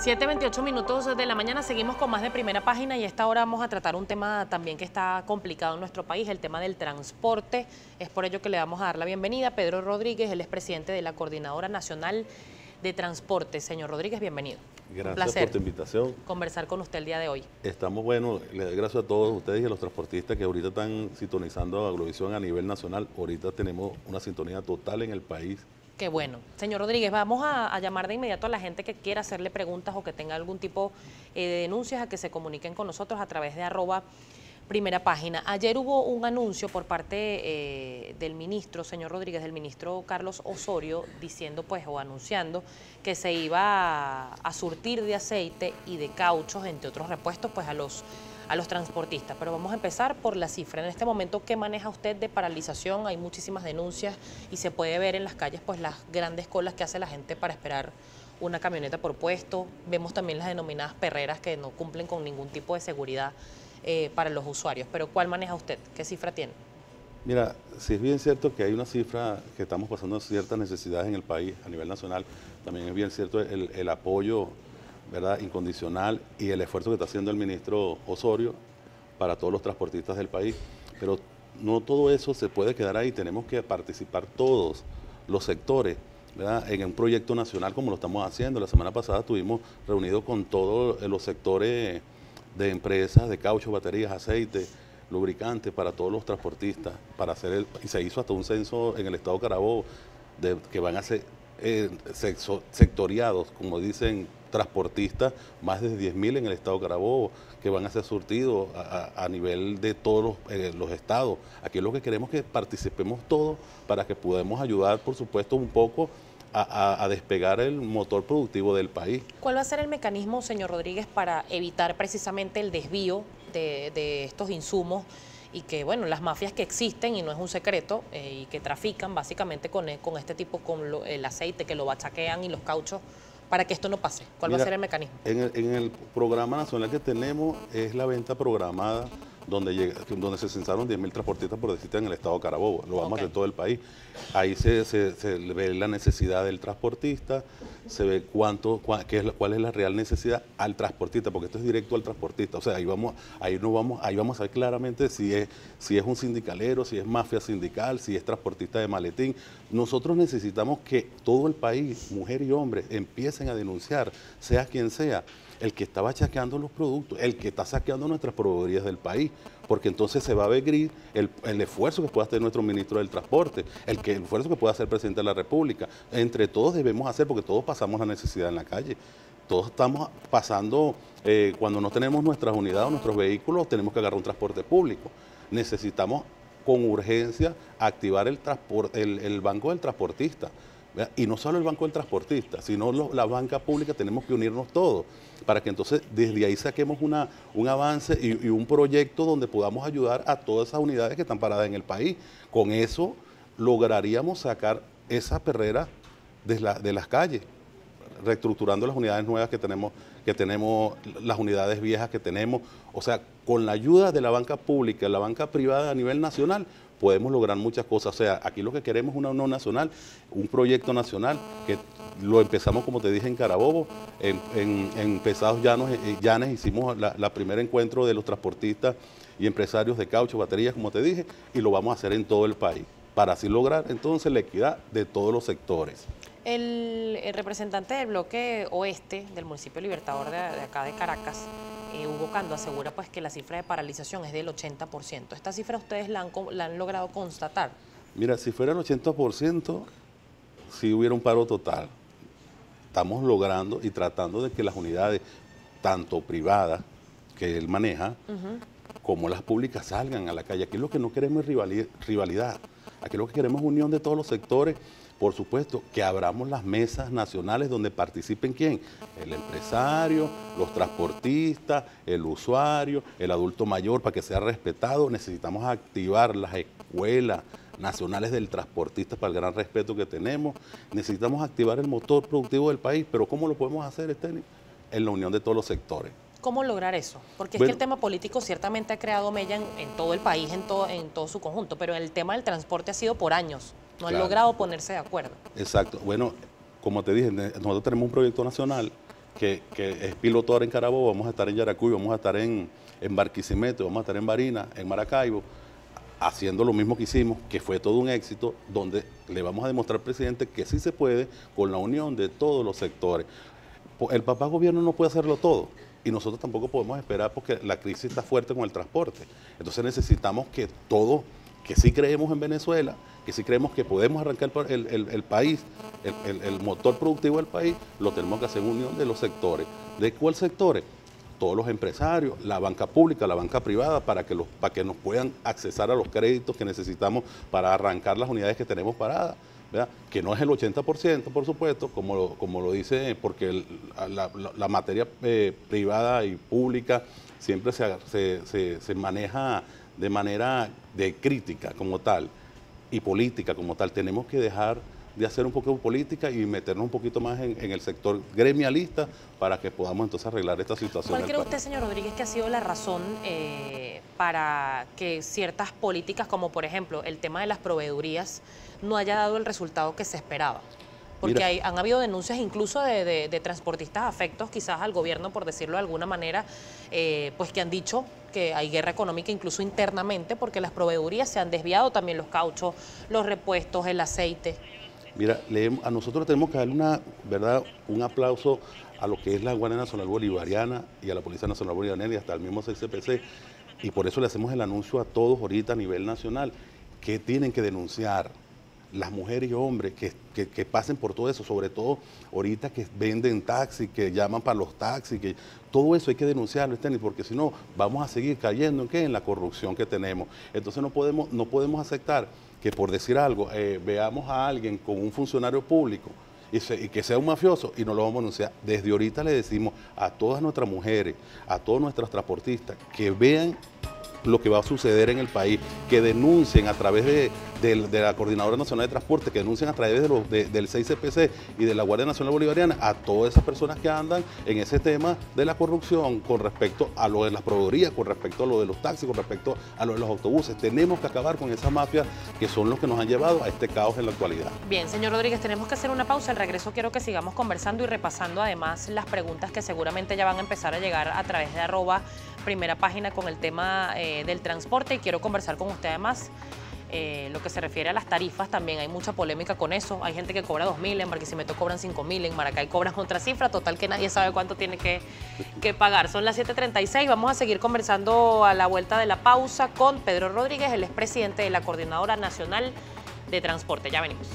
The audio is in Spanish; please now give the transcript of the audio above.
7.28 minutos de la mañana, seguimos con más de primera página y a esta hora vamos a tratar un tema también que está complicado en nuestro país, el tema del transporte. Es por ello que le vamos a dar la bienvenida a Pedro Rodríguez, él es presidente de la Coordinadora Nacional de Transporte. Señor Rodríguez, bienvenido. Gracias por tu invitación. Conversar con usted el día de hoy. Estamos, bueno, le doy gracias a todos ustedes y a los transportistas que ahorita están sintonizando a Globovisión a nivel nacional. Ahorita tenemos una sintonía total en el país Qué bueno. Señor Rodríguez, vamos a, llamar de inmediato a la gente que quiera hacerle preguntas o que tenga algún tipo eh, de denuncias a que se comuniquen con nosotros a través de arroba primera página. Ayer hubo un anuncio por parte eh, del ministro, señor Rodríguez, del ministro Carlos Osorio, diciendo pues o anunciando que se iba a surtir de aceite y de cauchos, entre otros repuestos, pues a los a los transportistas. Pero vamos a empezar por la cifra. En este momento, ¿qué maneja usted de paralización? Hay muchísimas denuncias y se puede ver en las calles pues las grandes colas que hace la gente para esperar una camioneta por puesto. Vemos también las denominadas perreras que no cumplen con ningún tipo de seguridad eh, para los usuarios. Pero ¿cuál maneja usted? ¿Qué cifra tiene? Mira, si es bien cierto que hay una cifra que estamos pasando ciertas necesidades en el país a nivel nacional, también es bien cierto el, el apoyo ¿verdad? incondicional y el esfuerzo que está haciendo el ministro Osorio para todos los transportistas del país. Pero no todo eso se puede quedar ahí, tenemos que participar todos los sectores en un proyecto nacional como lo estamos haciendo. La semana pasada estuvimos reunidos con todos los sectores de empresas de caucho, baterías, aceite, lubricantes para todos los transportistas, para hacer el, y se hizo hasta un censo en el estado de Carabobo que van a ser eh, sectoriados, como dicen transportistas, más de 10.000 en el estado de Carabobo, que van a ser surtidos a, nivel de todos eh, los, estados. Aquí lo que queremos es que participemos todos para que podamos ayudar, por supuesto, un poco a, despegar el motor productivo del país. ¿Cuál va a ser el mecanismo, señor Rodríguez, para evitar precisamente el desvío de, estos insumos? y que, bueno, las mafias que existen, y no es un secreto, eh, y que trafican básicamente con, con este tipo, con el aceite, que lo bachaquean y los cauchos, para que esto no pase? ¿Cuál va a ser el mecanismo? En el, en el programa nacional que tenemos es la venta programada donde, llega, donde se censaron 10.000 transportistas por decirte en el estado de Carabobo, lo vamos a hacer todo el país. Ahí se, ve la necesidad del transportista, se ve cuánto, qué es, cuál es la real necesidad al transportista, porque esto es directo al transportista. O sea, ahí vamos, ahí no vamos, ahí vamos a ver claramente si es, si es un sindicalero, si es mafia sindical, si es transportista de maletín. Nosotros necesitamos que todo el país, mujer y hombre, empiecen a denunciar, sea quien sea el que está bachaqueando los productos, el que está saqueando nuestras proveedorías del país, porque entonces se va a ver gris el, esfuerzo que pueda hacer nuestro ministro del Transporte, el, que, el esfuerzo que pueda hacer el presidente de la República. Entre todos debemos hacer, porque todos pasamos la necesidad en la calle. Todos estamos pasando, eh, cuando no tenemos nuestras unidades o nuestros vehículos, tenemos que agarrar un transporte público. Necesitamos con urgencia activar el, el banco del transportista y no solo el Banco del Transportista, sino la banca pública, tenemos que unirnos todos para que entonces desde ahí saquemos una, un avance y, un proyecto donde podamos ayudar a todas esas unidades que están paradas en el país. Con eso lograríamos sacar esa perrera de, de las calles, reestructurando las unidades nuevas que tenemos, que tenemos, las unidades viejas que tenemos. O sea, con la ayuda de la banca pública, la banca privada a nivel nacional, podemos lograr muchas cosas. O sea, aquí lo que queremos es una unión nacional, un proyecto nacional que lo empezamos, como te dije, en Carabobo, en, en, Pesados Llanos, eh, Llanes hicimos la, primer encuentro de los transportistas y empresarios de caucho, baterías, como te dije, y lo vamos a hacer en todo el país, para así lograr entonces la equidad de todos los sectores. El, representante del bloque oeste del municipio Libertador de, acá de Caracas, eh, Hugo Cando, asegura pues que la cifra de paralización es del 80%. ¿Esta cifra ustedes la han, la han logrado constatar? Mira, si fuera el 80%, si hubiera un paro total. Estamos logrando y tratando de que las unidades, tanto privadas que él maneja, como las públicas salgan a la calle. Aquí lo que no queremos es rivalidad. Aquí lo que queremos es unión de todos los sectores por supuesto, que abramos las mesas nacionales donde participen quién? El empresario, los transportistas, el usuario, el adulto mayor, para que sea respetado. Necesitamos activar las escuelas nacionales del transportista para el gran respeto que tenemos. Necesitamos activar el motor productivo del país, pero ¿cómo lo podemos hacer, Esteni? En la unión de todos los sectores. ¿Cómo lograr eso? Porque es que el tema político ciertamente ha creado mella en, todo el país, en todo, en todo su conjunto, pero el tema del transporte ha sido por años. No han logrado ponerse de acuerdo. Exacto. Bueno, como te dije, nosotros tenemos un proyecto nacional que, es piloto ahora en Carabobo, vamos a estar en Yaracuy, vamos a estar en, en Barquisimeto, vamos a estar en Barina, en Maracaibo, haciendo lo mismo que hicimos, que fue todo un éxito, donde le vamos a demostrar al presidente que sí se puede con la unión de todos los sectores. El papá gobierno no puede hacerlo todo y nosotros tampoco podemos esperar porque la crisis está fuerte con el transporte. Entonces necesitamos que todo, que sí creemos en Venezuela, que sí creemos que podemos arrancar el, país, el, motor productivo del país, lo tenemos que hacer en unión de los sectores. ¿De cuál sectores? Todos los empresarios, la banca pública, la banca privada, para que, los, para que nos puedan accesar a los créditos que necesitamos para arrancar las unidades que tenemos paradas que no es el 80%, por supuesto, como lo, como lo dice, porque la, materia eh, privada y pública siempre se, se, maneja de manera de crítica como tal y política como tal. Tenemos que dejar de hacer un poco de política y meternos un poquito más en, el sector gremialista para que podamos entonces arreglar esta situación. ¿Cuál cree usted, señor Rodríguez, que ha sido la razón eh, para que ciertas políticas, como por ejemplo el tema de las proveedurías, no haya dado el resultado que se esperaba? Porque hay, han habido denuncias incluso de, transportistas afectos quizás al gobierno, por decirlo de alguna manera, eh, pues que han dicho que hay guerra económica incluso internamente porque las proveedurías se han desviado también los cauchos, los repuestos, el aceite. Mira, a nosotros tenemos que darle una, ¿verdad? un aplauso a lo que es la Guardia Nacional Bolivariana y a la Policía Nacional Bolivariana y hasta el mismo CCPC. Y por eso le hacemos el anuncio a todos ahorita a nivel nacional que tienen que denunciar las mujeres y hombres que, que, pasen por todo eso, sobre todo ahorita que venden taxis, que llaman para los taxis, que todo eso hay que denunciarlo, porque si no vamos a seguir cayendo en qué, en la corrupción que tenemos. Entonces no podemos, no podemos aceptar que por decir algo, eh, veamos a alguien con un funcionario público y, que sea un mafioso y no lo vamos a denunciar. Desde ahorita le decimos a todas nuestras mujeres, a todos nuestros transportistas, que vean lo que va a suceder en el país, que denuncien a través de, la Coordinadora Nacional de Transporte, que denuncien a través de los, del 6CPC y de la Guardia Nacional Bolivariana a todas esas personas que andan en ese tema de la corrupción con respecto a lo de las proveedorías, con respecto a lo de los taxis, con respecto a lo de los autobuses. Tenemos que acabar con esas mafias que son los que nos han llevado a este caos en la actualidad. Bien, señor Rodríguez, tenemos que hacer una pausa. Al regreso quiero que sigamos conversando y repasando además las preguntas que seguramente ya van a empezar a llegar a través de arroba primera página con el tema eh, del transporte y quiero conversar con usted además eh, lo que se refiere a las tarifas, también hay mucha polémica con eso. Hay gente que cobra 2.000, en Barquisimeto cobran 5.000, en Maracay cobran otra cifra, total que nadie sabe cuánto tiene que, que pagar. Son las 7.36, vamos a seguir conversando a la vuelta de la pausa con Pedro Rodríguez, el expresidente de la Coordinadora Nacional de Transporte. Ya venimos.